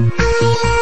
I love you.